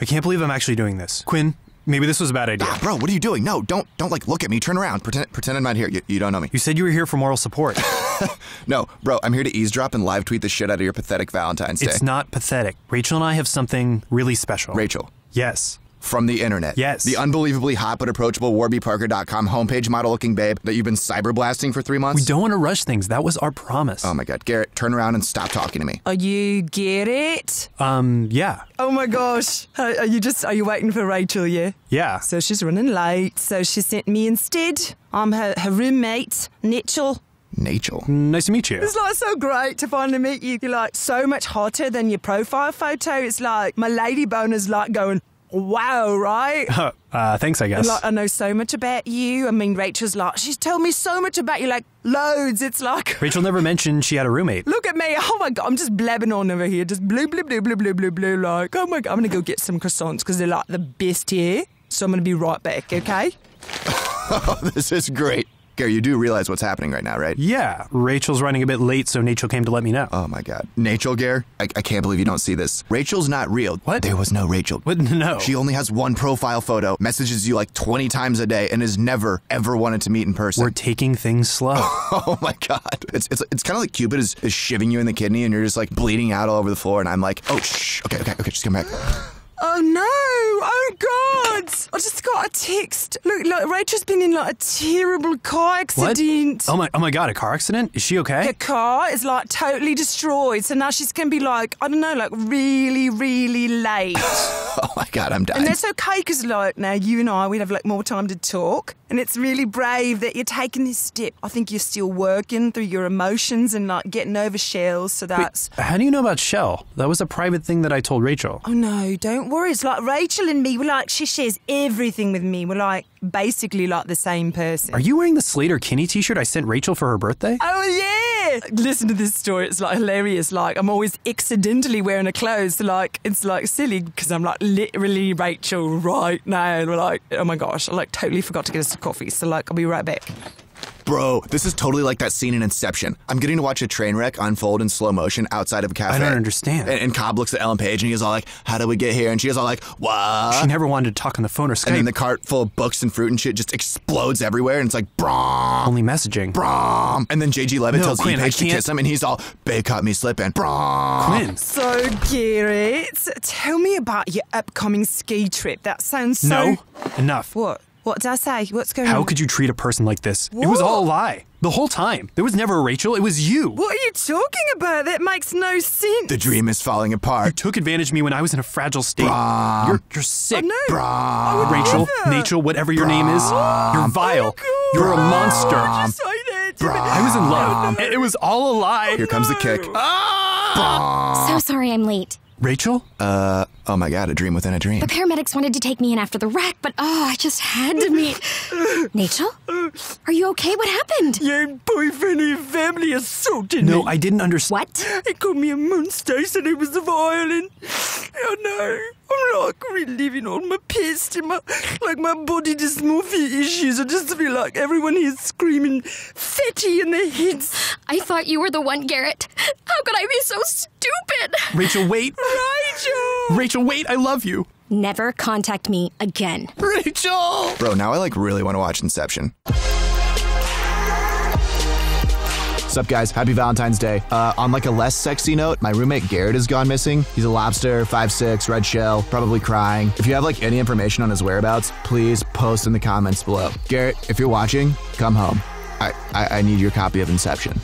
I can't believe I'm actually doing this. Quinn, maybe this was a bad idea. Ah, bro, what are you doing? No, don't don't like look at me. Turn around. Pretend pretend I'm not here. You, you don't know me. You said you were here for moral support. No, bro, I'm here to eavesdrop and live tweet the shit out of your pathetic Valentine's Day. it's not pathetic. Rachel and I have something really special. Rachel. Yes. From the internet. Yes. The unbelievably hot but approachable WarbyParker.com homepage model looking babe that you've been cyberblasting for three months. We don't want to rush things. That was our promise. Oh my god. Garrett, turn around and stop talking to me. Are you Garrett? Um, yeah. Oh my gosh. Are are you just are you waiting for Rachel, yeah? Yeah. So she's running late, so she sent me instead. I'm her, her roommate, Mitchell. Nachel. Nice to meet you. It's like so great to finally meet you. You're like so much hotter than your profile photo. It's like my lady boner's like going, wow, right? uh, thanks, I guess. Like I know so much about you. I mean, Rachel's like she's told me so much about you, like loads. It's like Rachel never mentioned she had a roommate. Look at me. Oh my god, I'm just blabbing on over here. Just blue, blue, blue, blue, blue, blue, blue. Like, oh my god, I'm gonna go get some croissants because they're like the best here. So I'm gonna be right back, okay? Oh, this is great. Gary, you do realize what's happening right now, right? Yeah, Rachel's running a bit late, so Rachel came to let me know. Oh my god. Nachel, Gare? I, I can't believe you don't see this. Rachel's not real. What? There was no Rachel. What? No. She only has one profile photo, messages you like 20 times a day, and has never, ever wanted to meet in person. We're taking things slow. Oh my god. It's it's it's kind of like Cupid is, is shivving you in the kidney and you're just like bleeding out all over the floor and I'm like, "Oh, shh. Okay, okay, okay, just come back." Oh no! God! I just got a text. Look, look, Rachel's been in like a terrible car accident. what? Oh my! Oh my God! A car accident? Is she okay? Her car is like totally destroyed, so now she's gonna be like, I don't know, like really, really late. Oh my god, I'm dying. And that's okay because, like, now you and I, we'd have like more time to talk. And it's really brave that you're taking this step. I think you're still working through your emotions and like getting over shells. So that's. How do you know about Shell? That was a private thing that I told Rachel. Oh no, don't worry. It's like Rachel and me. We're like, she shares everything with me. We're like basically like the same person. Are you wearing the Sleater-Kinney T-shirt I sent Rachel for her birthday? Oh yeah! Listen to this story. It's like hilarious. Like I'm always accidentally wearing a clothes. Like it's like silly because I'm like literally Rachel right now. And we're like, oh my gosh, I like totally forgot to get us a coffee. So like I'll be right back. Bro, this is totally like that scene in Inception. I'm getting to watch a train wreck unfold in slow motion outside of a cafe. I don't understand. And, and Cobb looks at Ellen Page and he's all like, How did we get here? And she's all like, What? She never wanted to talk on the phone or Skype. and then the cart full of books and fruit and shit just explodes everywhere and it's like, Brom, Only messaging. Brom. And then JG Levitt No, tells Quinn, I E-Page to kiss him and he's all, Babe caught me slipping. Brom. Quinn. So Garrett, tell me about your upcoming ski trip. That sounds so. No. Enough. What? What did I say? What's going on? How on? could you treat a person like this? It was all a lie. The whole time. There was never a Rachel. It was you. What are you talking about? That makes no sense. The dream is falling apart. You took advantage of me when I was in a fragile state. You're, you're sick. no. Brom. would Rachel, never. Rachel, whatever your name is, you're oh vile. You're a monster. Just say that to me. I was in love. Oh, and It was all a lie. Here comes the oh, kick. Ah! So sorry I'm late. Rachel? Uh, oh my god, a dream within a dream. The paramedics wanted to take me in after the wreck, but oh, I just had to meet. Rachel? Are you okay? What happened? Your boyfriend and family assaulted me. No, I didn't understand. What? He called me a monster, said it was violent. Oh no. I'm like reliving all my past and my like my body dysmorphia issues. I just feel like everyone here is screaming fatty in their heads. I thought you were the one, Garrett. How could I be so stupid? Rachel, wait. Rachel! Rachel, wait. I love you. Never contact me again. Rachel! Bro, now I like really want to watch Inception. Sup guys, happy Valentine's Day. Uh, on like a less sexy note, my roommate Garrett has gone missing. He's a lobster, 5'6", red shell, probably crying. If you have like any information on his whereabouts, please post in the comments below. Garrett, if you're watching, come home. I, I, I need your copy of Inception.